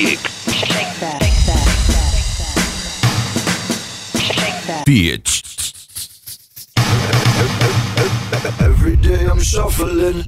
dick. Shake that. Shake that. Shake that. Bitch. Every day I'm shuffling.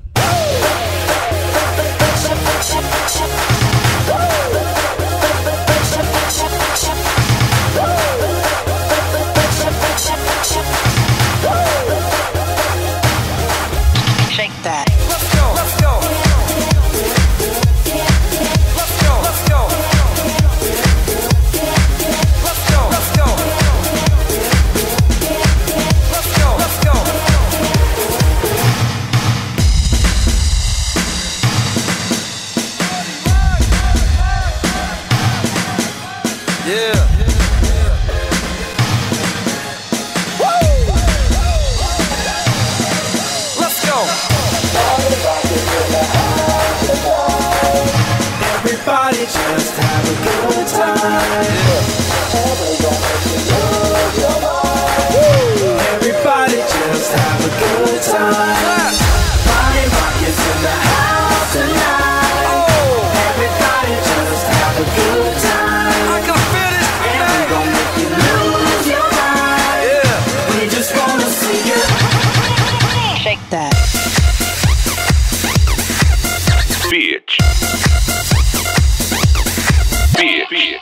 Yeah. Let's go. Everybody just have a good time. Bitch.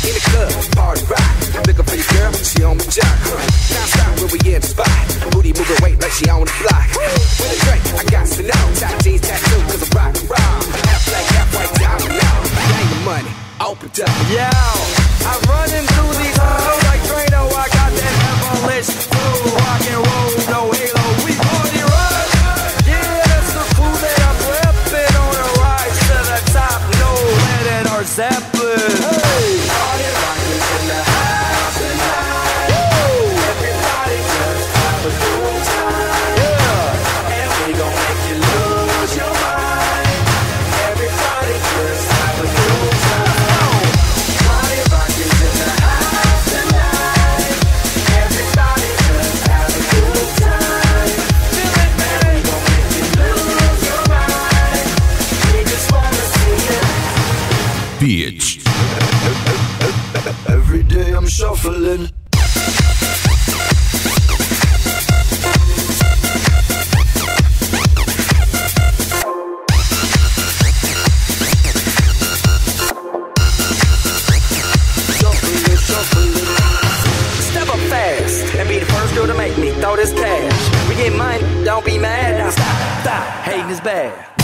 In the club, party rock. Looking for your girl, she on my jock. Now stop where we in the spot. Booty moving weight like she on the block. With a drink, I got to know. Top jeans tattoo, cause I'm rock and roll. Half black, half white, diamond now. Gang the money, open up. Yo, separate. bitch. Every day I'm shuffling. throw this cash. We get mine, don't be mad. Now stop, stop, hating is bad.